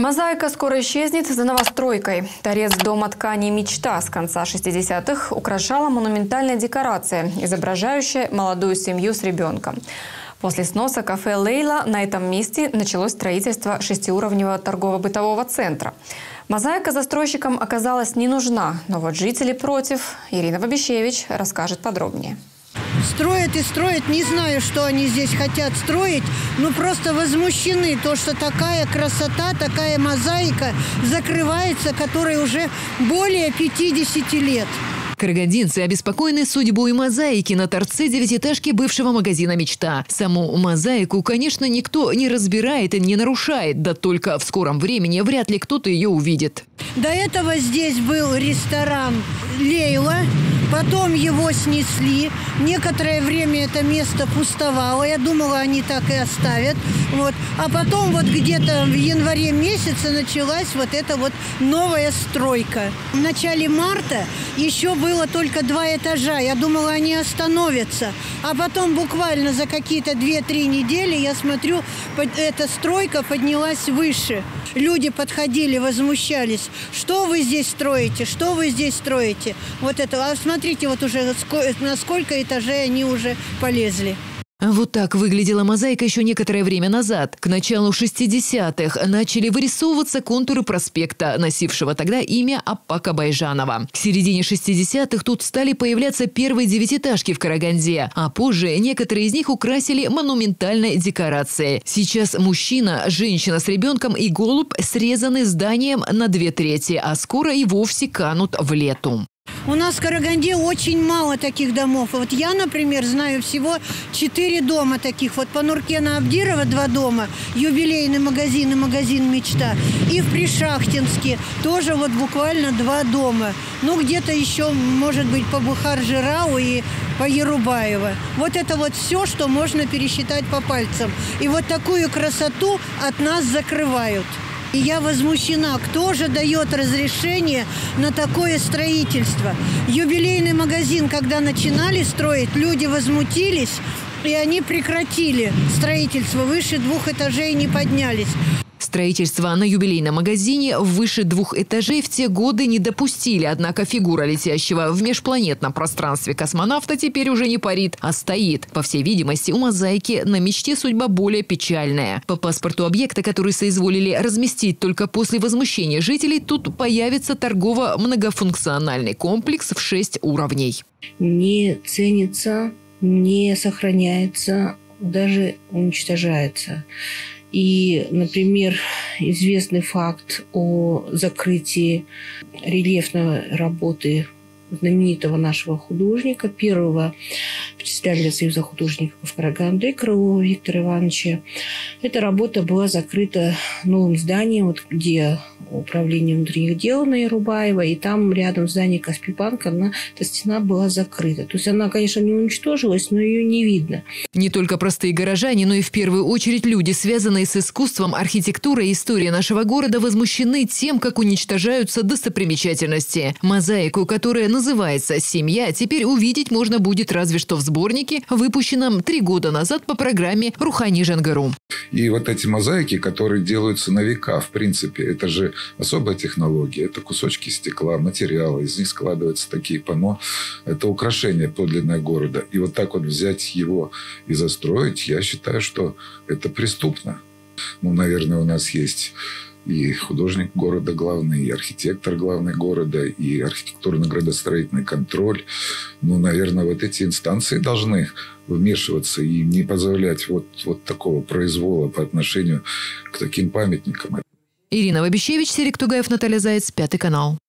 Мозаика скоро исчезнет за новостройкой. Торец дома ткани «Мечта» с конца 60-х украшала монументальная декорация, изображающая молодую семью с ребенком. После сноса кафе «Лейла» на этом месте началось строительство шестиуровневого торгово-бытового центра. Мозаика застройщикам оказалась не нужна, но вот жители против. Ирина Вабищевич расскажет подробнее. Строят и строят, не знаю, что они здесь хотят строить, но просто возмущены, то, что такая красота, такая мозаика закрывается, которой уже более 50 лет. Карагандинцы обеспокоены судьбой мозаики на торце девятиэтажки бывшего магазина «Мечта». Саму мозаику, конечно, никто не разбирает и не нарушает, да только в скором времени вряд ли кто-то ее увидит. До этого здесь был ресторан «Лейла», Потом его снесли. Некоторое время это место пустовало. Я думала, они так и оставят. Вот. А потом вот где-то в январе месяце началась вот эта вот новая стройка. В начале марта еще было только два этажа. Я думала, они остановятся. А потом буквально за какие-то 2-3 недели я смотрю, эта стройка поднялась выше. Люди подходили, возмущались. Что вы здесь строите? Что вы здесь строите? Вот это. А смотрите, вот уже на сколько этажей они уже полезли. Вот так выглядела мозаика еще некоторое время назад. К началу 60-х начали вырисовываться контуры проспекта, носившего тогда имя Аппака Байжанова. К середине 60-х тут стали появляться первые девятиэтажки в Караганде, а позже некоторые из них украсили монументальной декорацией. Сейчас мужчина, женщина с ребенком и голубь срезаны зданием на две трети, а скоро и вовсе канут в лету. У нас в Караганде очень мало таких домов. Вот я, например, знаю всего четыре дома таких. Вот по Нуркена Абдирова два дома, юбилейный магазин и магазин «Мечта». И в Пришахтинске тоже вот буквально два дома. Ну, где-то еще, может быть, по Бухар-Жирау и по Ерубаево. Вот это вот все, что можно пересчитать по пальцам. И вот такую красоту от нас закрывают. И я возмущена, кто же дает разрешение на такое строительство. Юбилейный магазин, когда начинали строить, люди возмутились, и они прекратили строительство. Выше двух этажей не поднялись. Строительство на юбилейном магазине выше двух этажей в те годы не допустили, однако фигура летящего в межпланетном пространстве космонавта теперь уже не парит, а стоит. По всей видимости, у мозаики на мечте судьба более печальная. По паспорту объекта, который соизволили разместить только после возмущения жителей, тут появится торгово-многофункциональный комплекс в шесть уровней. Не ценится, не сохраняется, даже уничтожается. И, например, известный факт о закрытии рельефной работы знаменитого нашего художника, первого председателя Союза художников Караганды Крылова Виктора Ивановича. Эта работа была закрыта новым зданием, вот где управление внутренних дел на Ярубаева, и там рядом здание Каспийбанка, она, эта стена была закрыта. То есть она, конечно, не уничтожилась, но ее не видно. Не только простые горожане, но и в первую очередь люди, связанные с искусством, архитектурой и историей нашего города, возмущены тем, как уничтожаются достопримечательности. Мозаику, которая называется «Семья», теперь увидеть можно будет разве что в сборнике, выпущенном три года назад по программе «Рухани Жангару». И вот эти мозаики, которые делаются на века, в принципе, это же особая технология. Это кусочки стекла, материала, из них складываются такие панно. Это украшение подлинное города. И вот так вот взять его и застроить, я считаю, что это преступно. Ну, наверное, у нас есть и художник города главный, и архитектор главный города, и архитектурно-градостроительный контроль. Ну, наверное, вот эти инстанции должны вмешиваться и не позволять вот, вот такого произвола по отношению к таким памятникам. Ирина Вабищевич, Серик Тугаев, Наталья Заяц, Пятый канал.